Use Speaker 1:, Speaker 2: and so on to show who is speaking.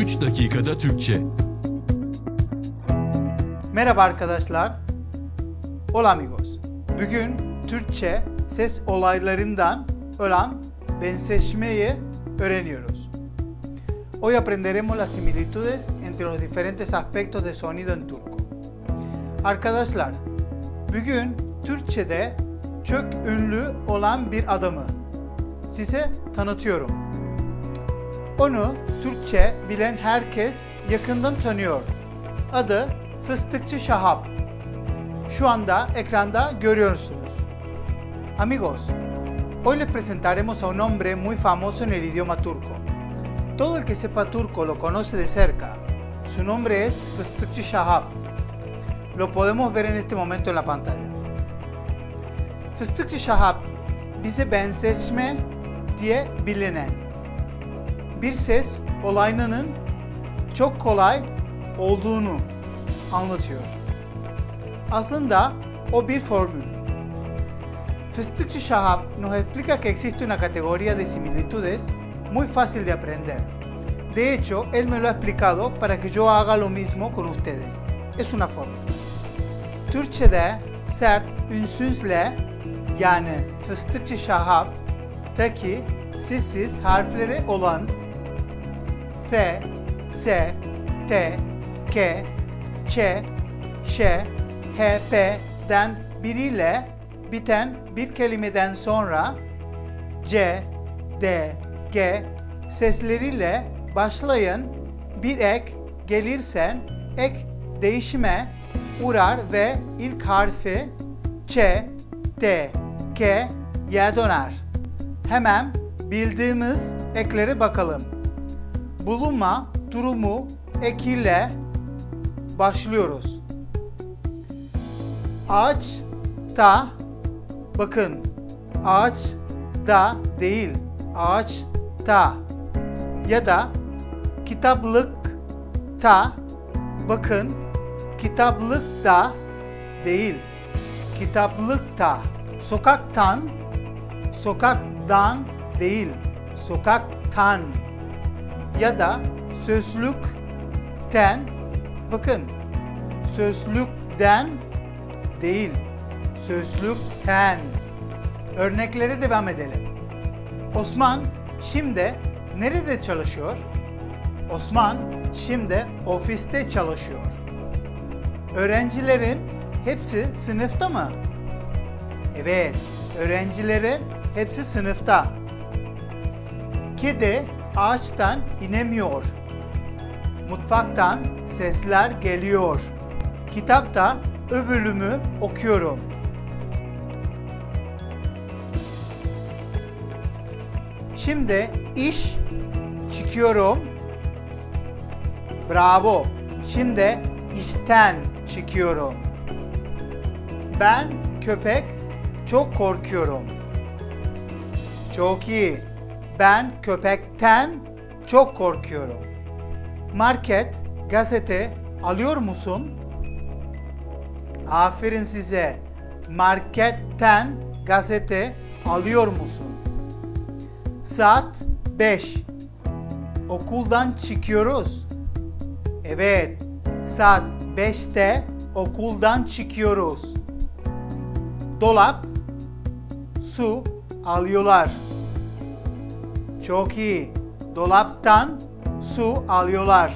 Speaker 1: dakikada Türkçe.
Speaker 2: Merhaba arkadaşlar. Hola amigos. Bugün Türkçe ses olaylarından olan benzeşmeyi öğreniyoruz. Hoy aprenderemos las similitudes entre los diferentes aspectos de sonido en turco. Arkadaşlar, bugün Türkçe'de çok ünlü olan bir adamı size tanıtıyorum. Onu Türkçe bilen herkes yakından tanıyor. Adı Fıstıkçı Şahap. Şu anda ekranda görüyorsunuz. Amigos, hoy les presentaremos a un hombre muy famoso en el idioma turco. Todo el que sepa turco lo conoce de cerca. Su nombre es Fıstıkçı Şahap. Lo podemos ver en este momento en la pantalla. Fıstıkçı Şahap bize benzeşme diye bilinen bir ses olayının çok kolay olduğunu anlatıyor. Aslında o bir formül. Fıstıkçı Şahap nos explica que existe una categoría de similitudes muy fácil de aprender. De hecho, él me lo ha explicado para que yo haga lo mismo con ustedes. Es una forma. Türkçe'de sert ünsüzle yani fıstıkçı şahap taki sessiz harfleri olan F, S, T, K, Ç, Ş, H, P'den biriyle biten bir kelimeden sonra C, D, G sesleriyle başlayan bir ek gelirsen ek değişime uğrar ve ilk harfi Ç, T, K ya döner. Hemen bildiğimiz eklere bakalım. Bulunma durumu ekiyle başlıyoruz. Ağaç da bakın ağaç da değil ağaç ta ya da kitaplık ta bakın kitaplık da değil kitaplıkta sokaktan sokaktan değil sokaktan ya da sözlükten bakın sözlükten değil sözlükten örneklere devam edelim. Osman şimdi nerede çalışıyor? Osman şimdi ofiste çalışıyor. Öğrencilerin hepsi sınıfta mı? Evet, öğrencilerin hepsi sınıfta. Kedi ağaçtan inemiyor. Mutfaktan sesler geliyor. Kitapta o bölümü okuyorum. Şimdi iş çıkıyorum. Bravo. Şimdi işten çıkıyorum. Ben köpek çok korkuyorum. Çok iyi. Ben köpekten çok korkuyorum. Market, gazete alıyor musun? Aferin size. Marketten gazete alıyor musun? Saat 5. Okuldan çıkıyoruz. Evet. Saat 5'te okuldan çıkıyoruz. Dolap, su alıyorlar. Çok iyi. Dolaptan su alıyorlar.